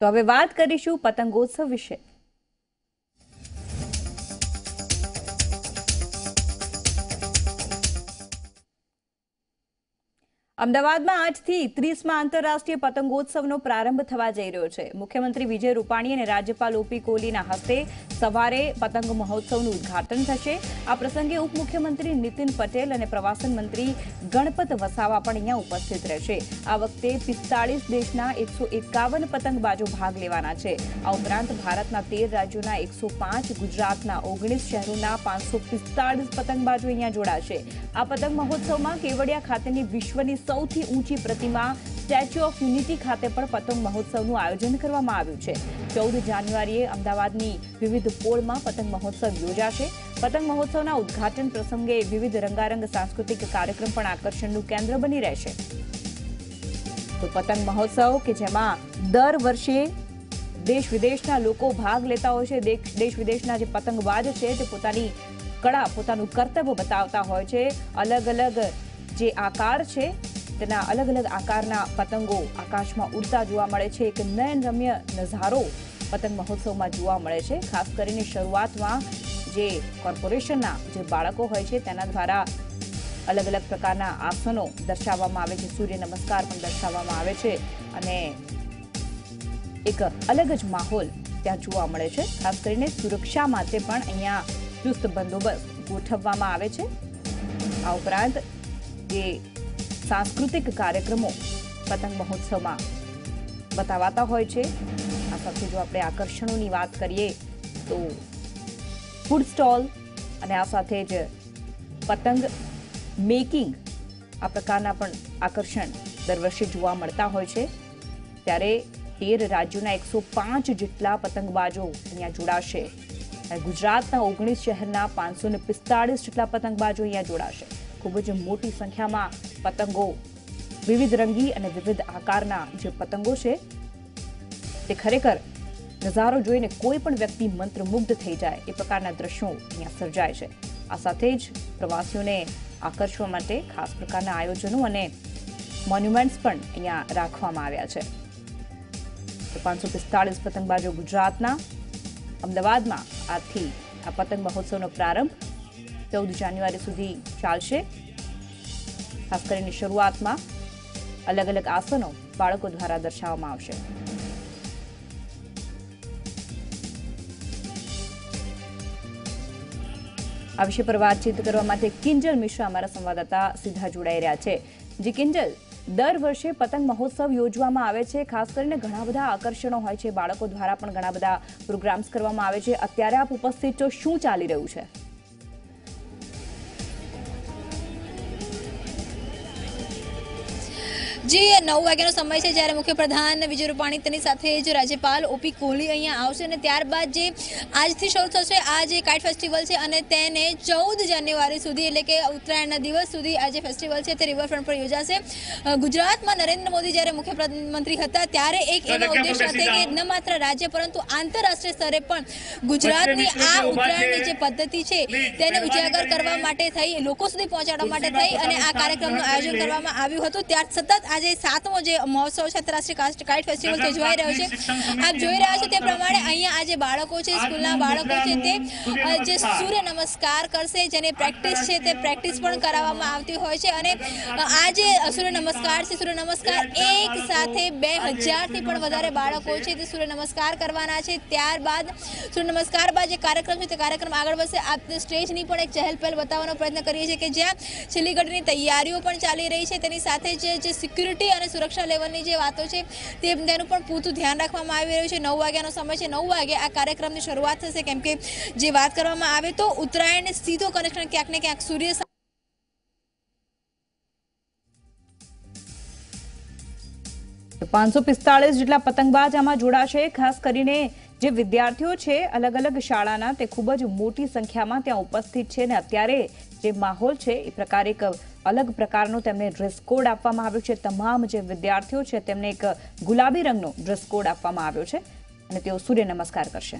તો હવે વાત કરીશું પતંગોત્સવ વિશે. અમદાવાદમાં આજથી ત્રીસમાં આંતરરાષ્ટ્રીય પતંગોત્સવનો પ્રારંભ થવા જઈ રહ્યો છે. મુખ્યમંત્રી વિજય રૂપાણી અને રાજ્યપાલ ઓપી કોહલીના હસ્તે સવારે પતંગ મહોત્સવનું ઉદ્ઘાટન થશે. આ પ્રસંગે ઉપમુખ્યમંત્રી નીતિન પટેલ અને પ્રવાસન મંત્રી ગણપત વસાવા પણ અહીંયા ઉપસ્થિત રહેશે. આ વખતે પિસ્તાળીસ દેશના એકસો એકાવન પતંગબાજો ભાગ લેવાના છે. આ ઉપરાંત ભારતના તેર રાજ્યોના એકસો પાંચ, ગુજરાતના ઓગણીસ શહેરોના પાંચસો પિસ્તાળીસ પતંગબાજો અહીંયા જોડાશે. આ પતંગ મહોત્સવમાં કેવડિયા ખાતેની વિશ્વની સૌથી ઊંચી પ્રતિમા સ્ટેચ્યુ ઓફ યુનિટી ખાતે પણ પતંગ મહોત્સવનું આયોજન કરવામાં આવ્યું છે. ચૌદ જાન્યુઆરીએ અમદાવાદની વિવિધ પોળમાં પતંગ મહોત્સવ યોજાશે. પતંગ મહોત્સવના ઉદ્ઘાટન પ્રસંગે વિવિધ રંગારંગ સાંસ્કૃતિક કાર્યક્રમ પણ આકર્ષણનું કેન્દ્ર બની રહેશે. તો પતંગ મહોત્સવ કે જેમાં દર વર્ષે દેશ વિદેશના લોકો ભાગ લેતા હોય છે દેશ- દેશ વિદેશના જે પતંગબાજ છે તે પોતાની કળા, પોતાનું કર્તવ્ય બતાવતા હોય છે. અલગ અલગ જે આકાર છે તેના અલગ અલગ આકારના પતંગો આકાશમાં ઉડતા જોવા મળે છે. એક નયનરમ્ય નજારો પતંગ મહોત્સવમાં જોવા મળે છે. ખાસ કરીને શરૂઆતમાં જે કોર્પોરેશનના જે બાળકો હોય છે, તેના દ્વારા અલગ અલગ પ્રકારના આસનો દર્શાવવામાં આવે છે. સૂર્ય નમસ્કાર પણ દર્શાવવામાં આવે છે અને એક અલગ જ માહોલ ત્યાં જોવા મળે છે. ખાસ કરીને સુરક્ષા માટે પણ અહીંયા ચુસ્ત બંદોબસ્ત ગોઠવવામાં આવે છે. આ ઉપરાંત જે સાંસ્કૃતિક કાર્યક્રમો પતંગ મહોત્સવમાં બતાવાતા હોય છે. આ સાથે જો આપણે આકર્ષણોની વાત કરીએ તો ફૂડ સ્ટોલ અને આ સાથે જ પતંગ મેકિંગ આ પ્રકારના પણ આકર્ષણ દર વર્ષે જોવા મળતા હોય છે. ત્યારે તેર રાજ્યોના એકસો પાંચ જેટલા પતંગબાજો અહીંયા જોડાશે. ગુજરાતના ઓગણીસ શહેરના પાંચસો ને પિસ્તાળીસ જેટલા પતંગબાજો અહીંયા જોડાશે. ખૂબ જ મોટી સંખ્યામાં પતંગો, વિવિધ રંગી અને વિવિધ આકારના જે પતંગો છે, તે ખરેખર નજારો જોઈને કોઈ પણ વ્યક્તિ મંત્રમુગ્ધ થઈ જાય, એ પ્રકારના દ્રશ્યો અહીંયા સર્જાય છે. આ સાથે જ પ્રવાસીઓને આકર્ષવા માટે ખાસ પ્રકારના આયોજનો અને મોન્યુમેન્ટ્સ પણ અહીંયા રાખવામાં આવ્યા છે. પાંચસો પિસ્તાળીસ પતંગબાજો ગુજરાતના અમદાવાદમાં આજથી આ પતંગ મહોત્સવનો પ્રારંભ ચૌદ જાન્યુઆરી સુધી ચાલશે. ખાસ કરીને શરૂઆતમાં અલગ અલગ આસનો બાળકો દ્વારા દર્શાવવામાં આવશે. આ વિષય પર વાતચીત કરવા માટે કિંજલ મિશ્રા અમારા સંવાદદાતા સીધા જોડાઈ રહ્યા છે. જી કિંજલ, દર વર્ષે પતંગ મહોત્સવ યોજવામાં આવે છે. ખાસ કરીને ઘણા બધા આકર્ષણો હોય છે. બાળકો દ્વારા પણ ઘણા બધા પ્રોગ્રામ્સ કરવામાં આવે છે. અત્યારે આપ ઉપસ્થિત છો. શું ચાલી રહ્યું છે? જે નવ વાગ્યાનો સમય છે જ્યારે મુખ્યપ્રધાન વિજય રૂપાણી તેની સાથે જ રાજ્યપાલ ઓપી કોહલી અહીંયા આવશે અને ત્યારબાદ જે આજથી શરૂ થશે આ જે કાઇટ ફેસ્ટિવલ છે અને તેને ચૌદ જાન્યુઆરી સુધી એટલે કે ઉત્તરાયણના દિવસ સુધી આ જે ફેસ્ટિવલ છે તે રિવરફ્રન્ટ પર યોજાશે. ગુજરાતમાં નરેન્દ્ર મોદી જ્યારે મુખ્યમંત્રી હતા ત્યારે એક એનો ઉદ્દેશ હતો કે ન માત્ર રાજ્ય પરંતુ આંતરરાષ્ટ્રીય સ્તરે પણ ગુજરાતની આ ઉત્તરાયણની જે પદ્ધતિ છે તેને ઉજાગર કરવા માટે થઈ લોકો સુધી પહોંચાડવા માટે થઈ અને આ કાર્યક્રમનું આયોજન કરવામાં આવ્યું હતું. ત્યાર સતત આજે સાતમો જે મહોત્સવ છે આંતરરાષ્ટ્રીય કાસ્ટ કાઇટ ફેસ્ટિવલ તે જોઈ રહ્યો છે આપ જોઈ રહ્યા છો તે પ્રમાણે અહીંયા આજે બાળકો છે સ્કૂલના બાળકો છે તે જે સૂર્ય નમસ્કાર કરશે જેની પ્રેક્ટિસ છે તે પ્રેક્ટિસ પણ કરાવવામાં આવતી હોય છે અને આ જે સૂર્ય નમસ્કાર છે સૂર્ય નમસ્કાર એક સાથે બે હજારથી પણ વધારે બાળકો છે તે સૂર્ય નમસ્કાર કરવાના છે. ત્યારબાદ સૂર્ય નમસ્કાર બાદ જે કાર્યક્રમ છે તે કાર્યક્રમ આગળ વધશે. આપ સ્ટેજની પણ એક ચહેલ પહેલ બતાવવાનો પ્રયત્ન કરીએ છીએ કે જ્યાં છેલ્લી ઘડીની તૈયારીઓ પણ ચાલી રહી છે. તેની સાથે જે જે સિક્યુરિટી અને સુરક્ષા લેવલની જે વાતો છે તેનું પણ પૂરતું ધ્યાન રાખવામાં આવી રહ્યું છે. નવ વાગ્યાનો સમય છે. નવ વાગે આ કાર્યક્રમની શરૂઆત થશે. કેમ કે જે વાત કરવામાં આવે તો ઉત્તરાયણને સીધો કનેક્શન ક્યાંક ને ક્યાંક સૂર્ય પાંચસો પિસ્તાળીસ જેટલા પતંગબાજ આમાં જોડાશે. ખાસ કરીને જે વિદ્યાર્થીઓ છે, અલગ અલગ શાળાના, તે ખૂબ જ મોટી સંખ્યામાં ત્યાં ઉપસ્થિત છે અને અત્યારે જે માહોલ છે, એ પ્રકારે એક અલગ પ્રકારનો તેમને ડ્રેસ કોડ આપવામાં આવ્યો છે. તમામ જે વિદ્યાર્થીઓ છે તેમને એક ગુલાબી રંગનો ડ્રેસ કોડ આપવામાં આવ્યો છે અને તેઓ સૂર્ય નમસ્કાર કરશે.